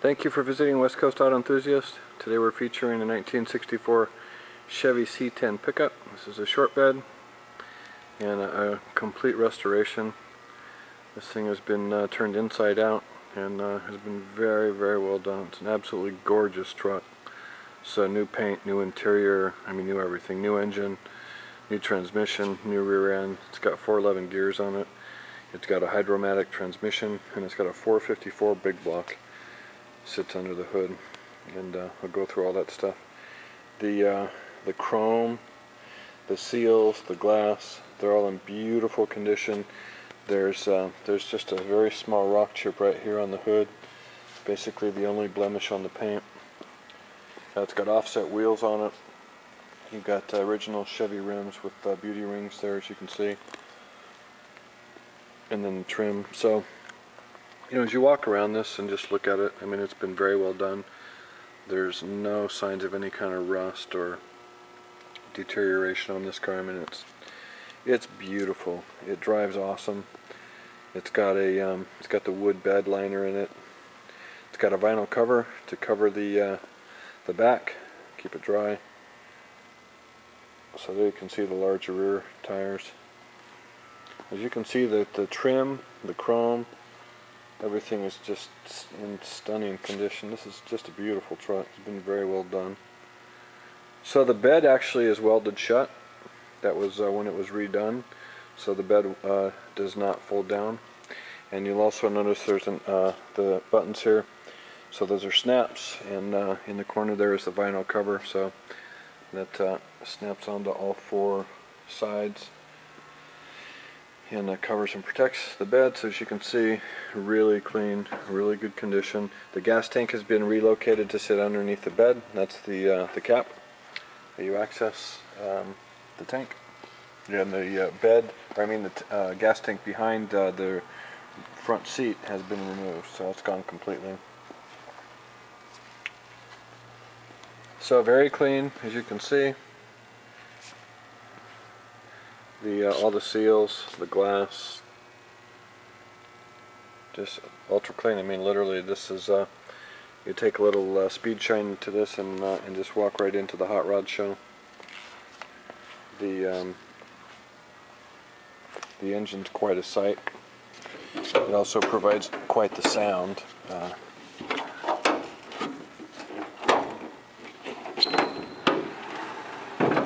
Thank you for visiting West Coast Auto Enthusiast. Today we're featuring a 1964 Chevy C10 pickup. This is a short bed and a, a complete restoration. This thing has been uh, turned inside out and uh, has been very very well done. It's an absolutely gorgeous truck. So new paint, new interior, I mean new everything, new engine, new transmission, new rear end. It's got 411 gears on it. It's got a hydromatic transmission and it's got a 454 big block sits under the hood and uh, I'll go through all that stuff. The uh, the chrome the seals the glass they're all in beautiful condition. There's uh, there's just a very small rock chip right here on the hood basically the only blemish on the paint. Uh, it's got offset wheels on it. You've got uh, original Chevy rims with uh, beauty rings there as you can see and then the trim. So you know, as you walk around this and just look at it, I mean, it's been very well done. There's no signs of any kind of rust or deterioration on this car. I mean, it's it's beautiful. It drives awesome. It's got a um, it's got the wood bed liner in it. It's got a vinyl cover to cover the uh, the back, keep it dry. So there you can see the larger rear tires. As you can see, that the trim, the chrome, Everything is just in stunning condition. This is just a beautiful truck. It's been very well done. So the bed actually is welded shut. That was uh, when it was redone. So the bed uh, does not fold down. And you'll also notice there's an, uh, the buttons here. So those are snaps. And uh, in the corner there is the vinyl cover. So that uh, snaps onto all four sides and covers and protects the bed so as you can see really clean really good condition. The gas tank has been relocated to sit underneath the bed. That's the uh, the cap that you access um, the tank. And the uh, bed or I mean the uh, gas tank behind uh, the front seat has been removed so it's gone completely. So very clean as you can see the uh, all the seals, the glass, just ultra clean. I mean, literally, this is uh, you take a little uh, speed shine to this and uh, and just walk right into the hot rod show. The um, the engine's quite a sight. It also provides quite the sound. Uh,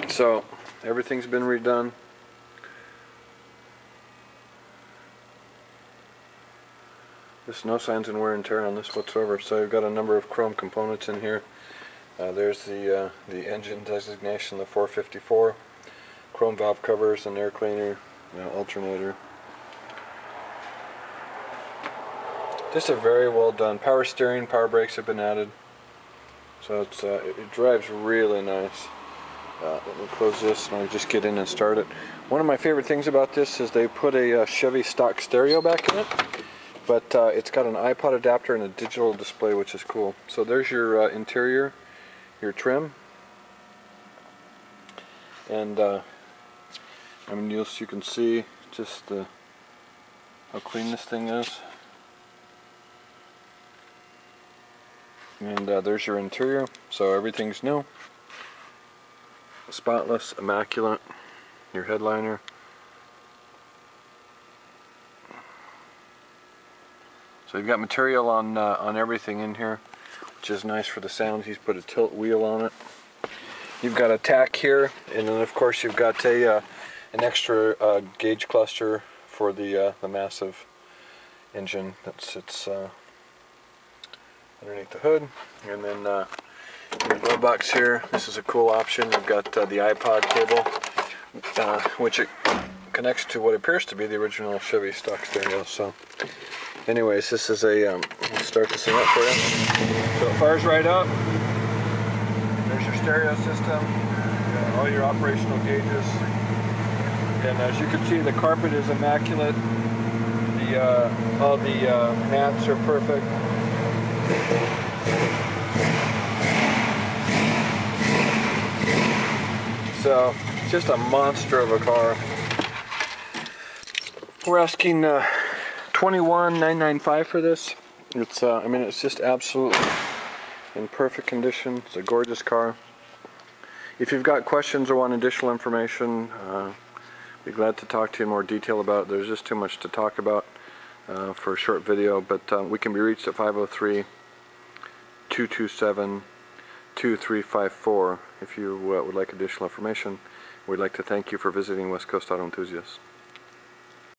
so everything's been redone. There's no signs of wear and tear on this whatsoever. So you've got a number of chrome components in here. Uh, there's the uh, the engine designation, the 454. Chrome valve covers, an air cleaner, know, alternator. Just a very well done. Power steering, power brakes have been added. So it's uh, it, it, drives really nice. Uh, let me close this and I'll just get in and start it. One of my favorite things about this is they put a uh, Chevy stock stereo back in it but uh, it's got an iPod adapter and a digital display which is cool. So there's your uh, interior your trim. And uh, I mean you you can see just the how clean this thing is. And uh, there's your interior. So everything's new. Spotless immaculate. Your headliner So you've got material on uh, on everything in here, which is nice for the sound. He's put a tilt wheel on it. You've got a tach here, and then of course you've got a uh, an extra uh, gauge cluster for the uh, the massive engine that sits uh, underneath the hood. And then uh, your glove box here. This is a cool option. You've got the iPod cable, which it connects to what appears to be the original Chevy stock stereo. So anyways, this is a, um, start this thing up for you. So it fires right up. There's your stereo system, all your operational gauges. And as you can see, the carpet is immaculate. The, uh, all the uh, mats are perfect. So, just a monster of a car. We're asking uh, 21995 for this It's, uh, I mean, it's just absolutely in perfect condition. It's a gorgeous car. If you've got questions or want additional information, uh, be glad to talk to you in more detail about it. There's just too much to talk about uh, for a short video, but uh, we can be reached at 503 227 2354 if you uh, would like additional information. We'd like to thank you for visiting West Coast Auto Enthusiasts.